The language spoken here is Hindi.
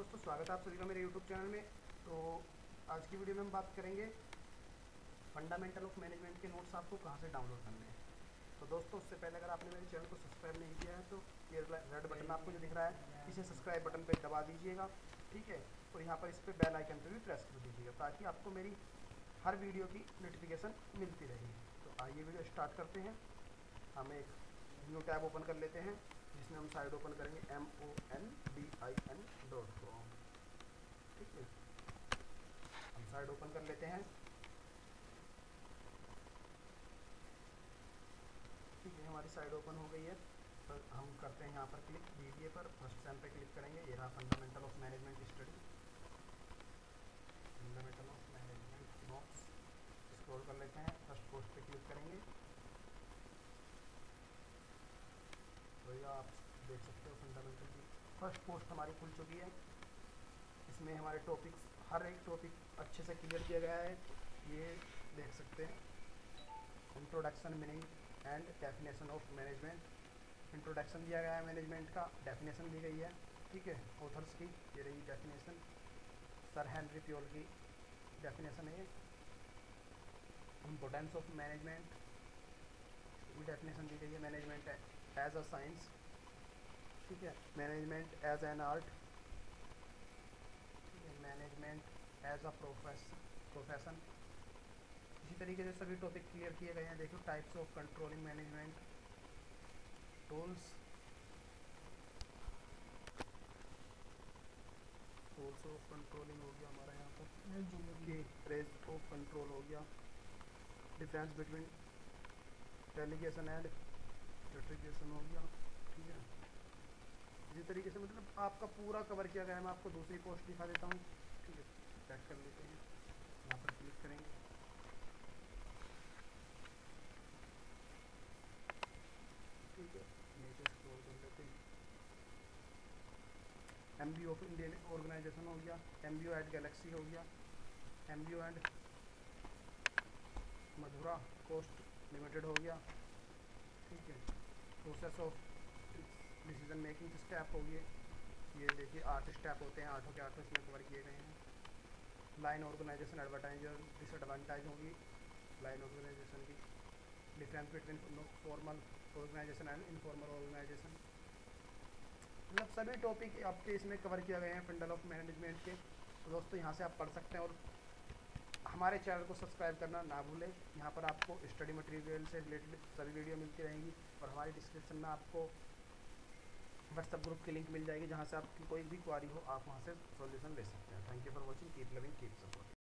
दोस्तों स्वागत है आप सभी का मेरे यूट्यूब चैनल में। तो आज की वीडियो में हम बात करेंगे फंडामेंटल ऑफ़ मैनेजमेंट के नोट्स आपको कहाँ से डाउनलोड करने हैं। तो दोस्तों उससे पहले अगर आपने मेरे चैनल को सब्सक्राइब नहीं किया है तो ये रेड बटन आपको जो दिख रहा है इसे सब्सक्राइब बटन पर दबा दीजिएगा ठीक है? और यहाँ पर इस पर बेल आइकन पर भी प्रेस कर दीजिएगा ताकि आपको मेरी हर वीडियो की नोटिफिकेशन मिलती रहेगी तो आइए वीडियो स्टार्ट करते हैं। हम एक न्यू टैब ओपन कर लेते हैं। जिसमें हम साइड ओपन करेंगे M O N D I N dot com ठीक है? हम साइड ओपन कर लेते हैं। ठीक है, हमारी साइड ओपन हो गई है। तो हम करते हैं यहाँ पर क्लिक। वीडियो पर फ़र्स्ट सैम पे क्लिक करेंगे। ये रहा fundamental of management study fundamental of management box scroll कर लेते हैं फ़र्स्ट पोस्ट पे क्लिक करेंगे तो ये आप देख सकते हो फंडामेंटल की फ़र्स्ट पोस्ट हमारी खुल चुकी है। इसमें हमारे टॉपिक्स हर एक टॉपिक अच्छे से क्लियर किया गया है। ये देख सकते हैं। Introduction meaning and definition of management introduction दिया गया है मैनेजमेंट का। डेफिनेशन दी गई है। ठीक है ऑथर्स की, ये रही डेफिनेशन सर हैंनरी प्योल की डेफिनेशन है इम्पोर्टेंस ऑफ़ मैनेजमेंट ये डेफिनेशन दी गई है। मैनेजमेंट एज अ साइंस ठीक है management as an art management as a profession इसी तरीके से सभी टॉपिक क्लियर किए गए हैं देखो types of controlling management tools tools of controlling हो गया हमारा यहाँ पर। रेज ऑफ़ कंट्रोल हो गया। Difference between delegation and notification हो गया ठीक है इसी तरीके से मतलब आपका पूरा कवर किया गया है। मैं आपको दूसरी पोस्ट दिखा देता हूँ। ठीक है चेक कर लेते हैं। यहाँ पर क्लिक करेंगे। ठीक है हैं। M B of Indian organisation हो गया M B O at Galaxy हो गया M B O and Madhura coast limited हो गया। ठीक है। Process of decision making step हो गए ये देखिए, आठ स्टेप होते हैं, आठों के आठों इसमें कवर किए गए हैं। लाइन ऑर्गेनाइजेशन एडवर्टाइजर डिसएडवांटेज होगी। लाइन ऑर्गेनाइजेशन की difference between formal organisation and informal organisation मतलब सभी टॉपिक आपके इसमें कवर किए गए हैं फंडल ऑफ़ मैनेजमेंट के। दोस्तों, यहाँ से आप पढ़ सकते हैं और हमारे चैनल को सब्सक्राइब करना ना भूलें। यहाँ पर आपको स्टडी मटेरियल से रिलेटेड सभी वीडियो मिलती रहेंगी और हमारे डिस्क्रिप्शन में आपको व्हाट्सएप ग्रुप की लिंक मिल जाएगी, जहाँ से आपकी कोई भी क्वारी हो, आप वहाँ से सॉल्यूशन ले सकते हैं। Thank you for watching keep loving keep support